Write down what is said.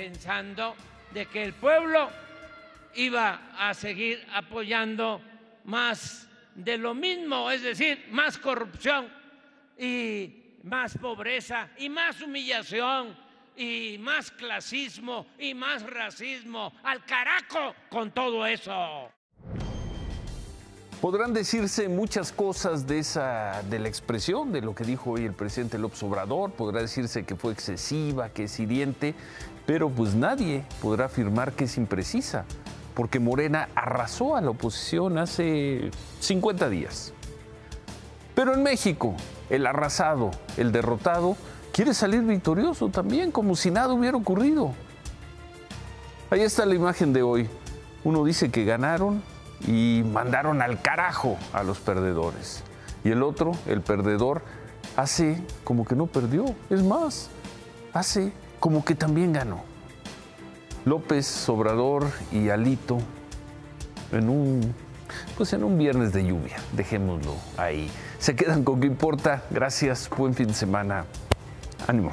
pensando de que el pueblo iba a seguir apoyando más de lo mismo, es decir, más corrupción y más pobreza y más humillación y más clasismo y más racismo. Al carajo con todo eso. Podrán decirse muchas cosas de esa de la expresión de lo que dijo hoy el presidente López Obrador, podrá decirse que fue excesiva, que es hiriente, pero pues nadie podrá afirmar que es imprecisa, porque Morena arrasó a la oposición hace 50 días. Pero en México, el arrasado, el derrotado, quiere salir victorioso también, como si nada hubiera ocurrido. Ahí está la imagen de hoy. Uno dice que ganaron, y mandaron al carajo a los perdedores. Y el otro, el perdedor, hace como que no perdió. Es más, hace como que también ganó. López, Obrador y Alito en un, pues en un viernes de lluvia, dejémoslo ahí. Se quedan con que importa. Gracias, buen fin de semana. Ánimo.